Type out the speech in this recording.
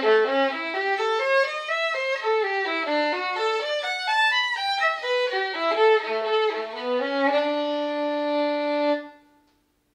Música